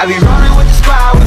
I be running with the squad,